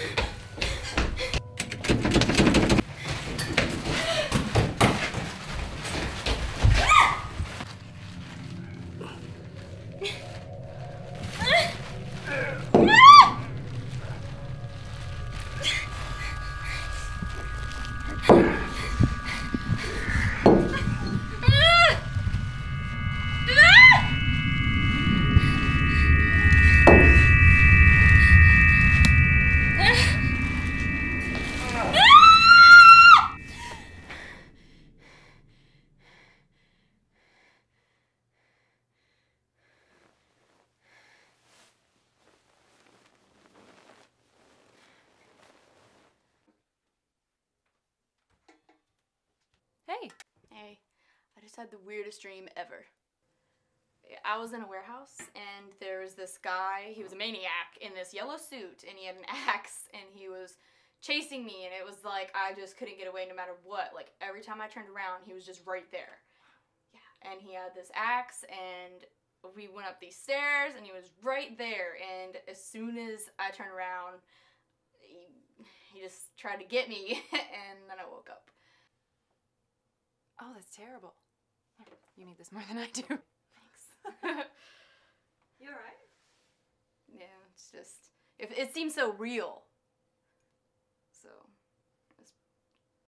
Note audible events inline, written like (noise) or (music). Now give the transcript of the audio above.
you Hey. Hey, I just had the weirdest dream ever. I was in a warehouse and there was this guy, he was a maniac in this yellow suit and he had an (laughs) axe and he was chasing me and it was like I just couldn't get away no matter what. Like every time I turned around, he was just right there. Yeah, and he had this axe and we went up these stairs and he was right there and as soon as I turned around, he, he just tried to get me (laughs) and then I woke up. Oh, that's terrible. You need this more than I do. Thanks. (laughs) You alright? Yeah, it's just if it seems so real.